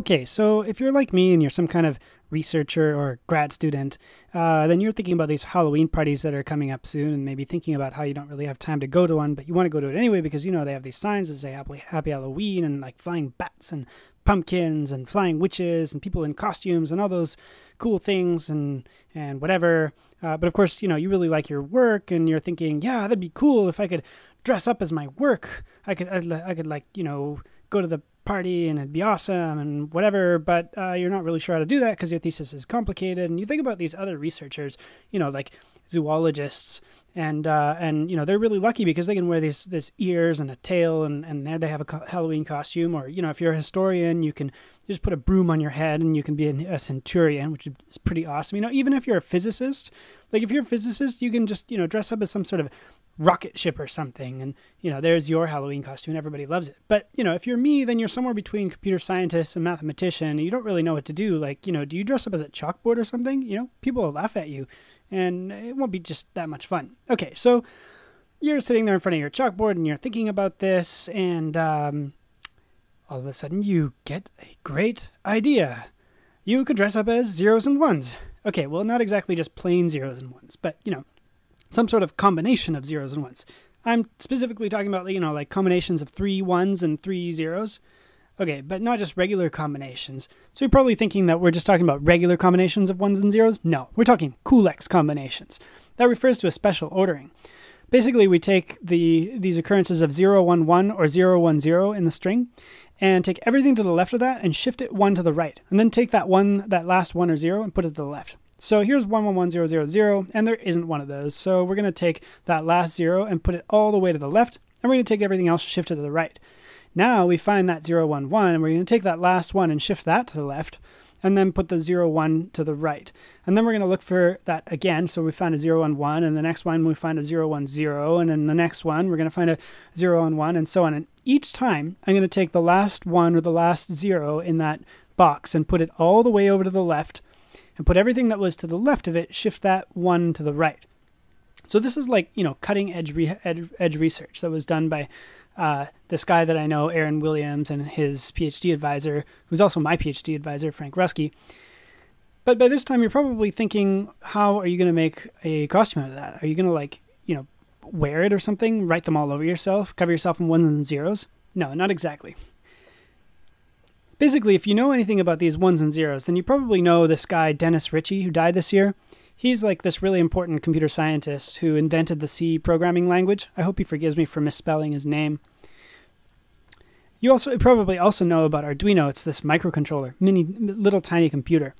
Okay, so if you're like me and you're some kind of researcher or grad student, uh, then you're thinking about these Halloween parties that are coming up soon and maybe thinking about how you don't really have time to go to one, but you want to go to it anyway because you know they have these signs that say Happy, Happy Halloween and like flying bats and pumpkins and flying witches and people in costumes and all those cool things and and whatever. Uh, but of course, you know, you really like your work and you're thinking, yeah, that'd be cool if I could dress up as my work. I could, I'd, I could like, you know, go to the party and it'd be awesome and whatever, but uh, you're not really sure how to do that because your thesis is complicated. And you think about these other researchers, you know, like zoologists, and uh, and you know they're really lucky because they can wear these this ears and a tail, and and there they have a Halloween costume. Or you know, if you're a historian, you can just put a broom on your head and you can be a centurion, which is pretty awesome. You know, even if you're a physicist, like if you're a physicist, you can just you know dress up as some sort of rocket ship or something. And you know there's your halloween costume everybody loves it. But you know if you're me then you're somewhere between computer scientist and mathematician and you don't really know what to do. Like you know do you dress up as a chalkboard or something? You know people will laugh at you and it won't be just that much fun okay so you're sitting there in front of your chalkboard and you're thinking about this and um, all of a sudden you get a great idea you could dress up as zeros and ones okay well not exactly just plain zeros and ones but you know some sort of combination of zeros and ones. I'm specifically talking about, you know, like combinations of three ones and three zeros. Okay, but not just regular combinations. So you're probably thinking that we're just talking about regular combinations of ones and zeros? No, we're talking Cool-lex combinations. That refers to a special ordering. Basically, we take the these occurrences of 011 or 010 in the string and take everything to the left of that and shift it one to the right. And then take that one that last one or 0 and put it to the left. So here's 111000, and there isn't one of those. So we're going to take that last zero and put it all the way to the left, and we're to take everything else shifted to the right. Now we find that 011, and we're going to take that last one and shift that to the left, and then put the 0, 01 to the right. And then we're going to look for that again. So we find a 011, and the next one we find a 010, and then the next one we're going to find a 011, and so on. And each time I'm going to take the last one or the last zero in that box and put it all the way over to the left and put everything that was to the left of it, shift that one to the right. So this is like you know cutting edge re- edge research that was done by uh, this guy that I know, Aaron Williams, and his PhD advisor, who's also my PhD advisor, Frank Ruskey. But by this time, you're probably thinking, how are you going to make a costume out of that? Are you going to like you know wear it or something, write them all over yourself, cover yourself in ones and zeros? No, not exactly. Basically, if you know anything about these ones and zeros, then you probably know this guy, Dennis Ritchie, who died this year. He's like this really important computer scientist who invented the C programming language. I hope he forgives me for misspelling his name. You also probably also know about Arduino. It's this microcontroller, mini little tiny computer.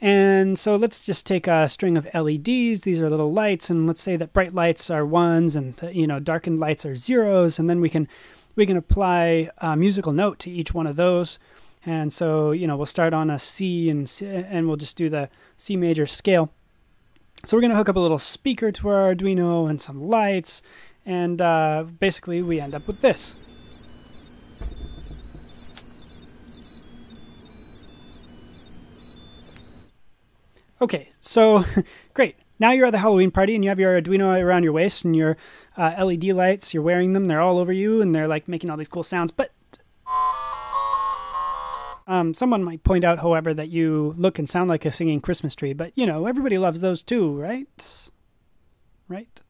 And so let's just take a string of LEDs. These are little lights, and let's say that bright lights are ones, and the, you know darkened lights are zeros. And then we can we can apply a musical note to each one of those. And so, you know, we'll start on a C and, and we'll just do the C major scale. So we're going to hook up a little speaker to our Arduino and some lights. And uh, basically we end up with this. Okay, so great. Now you're at the Halloween party and you have your Arduino around your waist and your uh, LED lights. You're wearing them. They're all over you and they're like making all these cool sounds. But um, someone might point out, however, that you look and sound like a singing Christmas tree, but you know, everybody loves those too, right? Right?